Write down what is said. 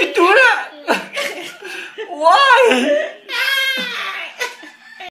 你读了。哇